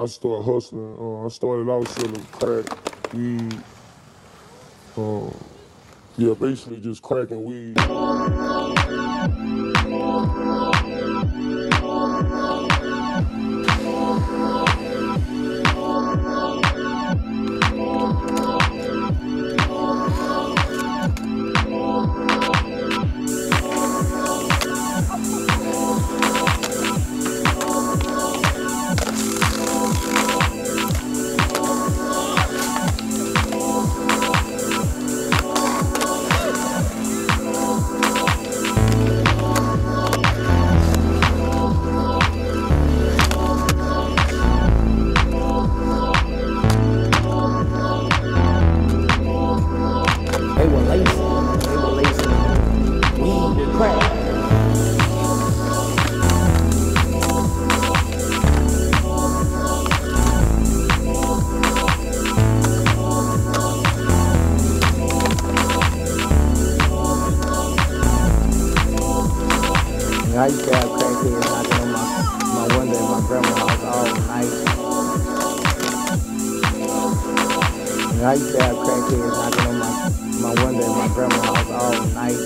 I started hustling. Uh, I started out selling crack, weed. Um, yeah, basically just cracking weed. I used to have crackheads knocking on my, my window in my grandma's house all night. Yeah, I used to have crackheads knocking on my, my window in my grandma's house all night.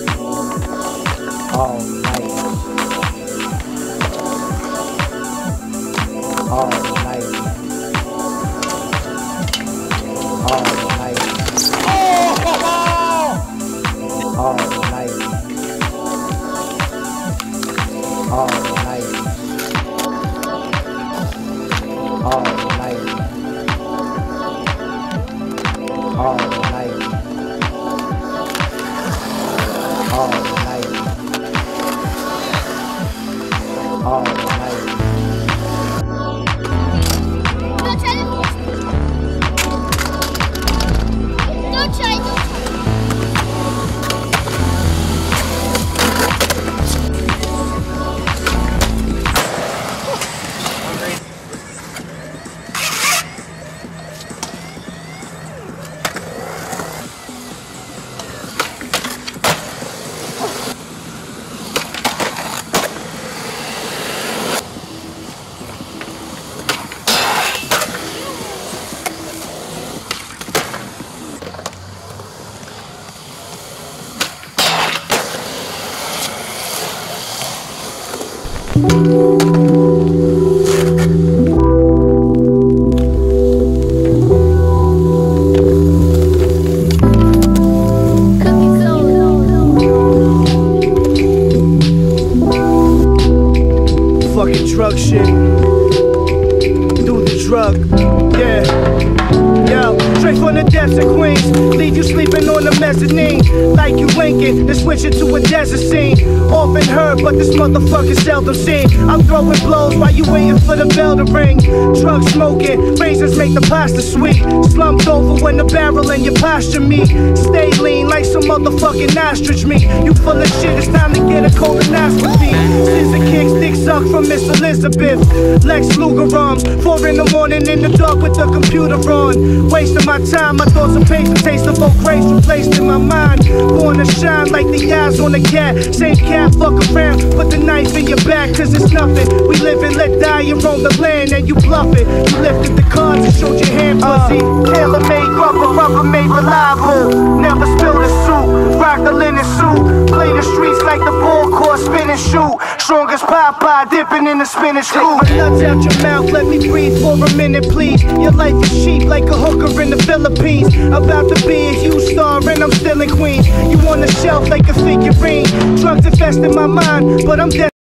All night. All night. All night. Oh, all night. All night. 啊。Drug shit. Do the drug, yeah. Yo, straight from the depths of Queens. Leave you sleeping on the mezzanine. Like you Lincoln, then switch it to a desert scene. Often heard, but this motherfucker seldom seen. I'm throwing blows while you waiting for the bell to ring. Drug smoking, razors make the pasta sweet. Slumped over when the barrel and your posture meet. Stay lean like some motherfucking ostrich meat. You full of shit, it's time to get a colonoscopy. Dick suck from Miss Elizabeth. Lex Luger arms, four in the morning in the dark with the computer on. Wasting my time, my thoughts are the taste of old grace replaced in my mind. Born to shine like the eyes on a cat. Same cat, fuck around, put the knife in your back, cause it's nothing. We live and let die and roam the land, and you bluff it. You lifted the cards and showed your hand pussy. Tailor made rubber, rubber made reliable. Never spill the soup, rock the linen streets like the ball court, spin and shoot. Strongest Popeye, dipping in the spinach food. Take my nuts out your mouth, let me breathe for a minute, please. Your life is cheap like a hooker in the Philippines. About to be a huge star, and I'm still in Queens. You on the shelf like a figurine. Drugs infesting my mind, but I'm dead.